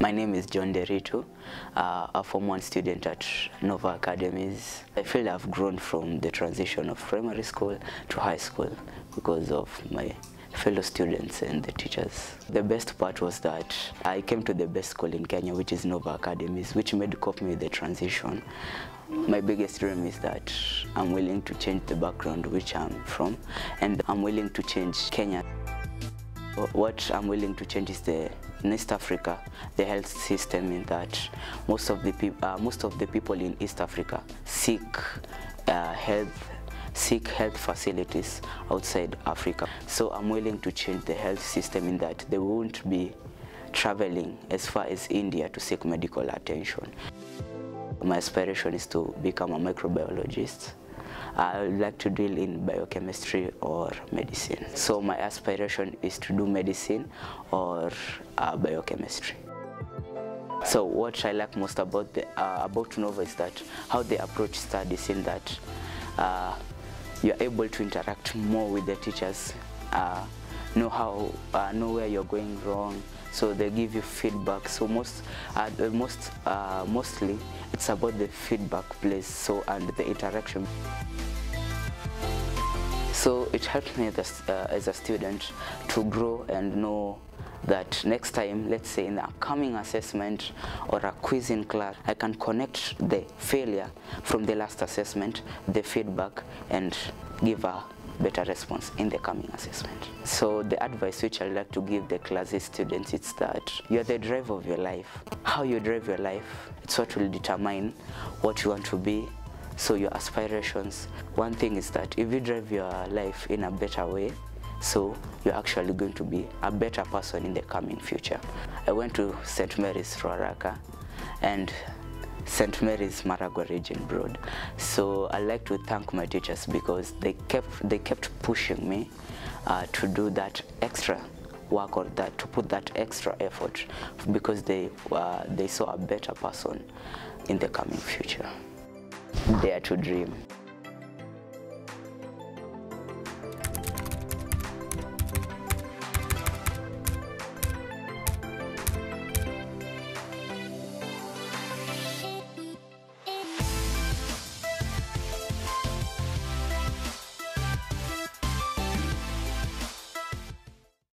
My name is John Nderitu, uh, a Form 1 student at Nova Academies. I feel I've grown from the transition of primary school to high school because of my fellow students and the teachers. The best part was that I came to the best school in Kenya, which is Nova Academies, which made cope me with the transition. My biggest dream is that I'm willing to change the background which I'm from, and I'm willing to change Kenya. What I'm willing to change is the in East Africa, the health system in that most of the people, uh, most of the people in East Africa seek uh, health, seek health facilities outside Africa. So I'm willing to change the health system in that they won't be traveling as far as India to seek medical attention. My aspiration is to become a microbiologist. I would like to deal in biochemistry or medicine. So my aspiration is to do medicine or uh, biochemistry. So what I like most about the, uh, about Nova is that how they approach studies in that uh, you're able to interact more with the teachers, uh, know how, uh, know where you're going wrong, so they give you feedback. So most, uh, most, uh, mostly it's about the feedback place, so and the interaction. So it helped me as, uh, as a student to grow and know that next time, let's say in the upcoming assessment or a quiz in class, I can connect the failure from the last assessment, the feedback, and give a better response in the coming assessment. So the advice which I'd like to give the classes students is that you're the driver of your life. How you drive your life, it's what will determine what you want to be, so your aspirations. One thing is that if you drive your life in a better way, so you're actually going to be a better person in the coming future. I went to St. Mary's Ruaraka and St. Mary's Maragua Region Broad. So I like to thank my teachers because they kept they kept pushing me uh, to do that extra work or that to put that extra effort because they uh, they saw a better person in the coming future. Dare to dream.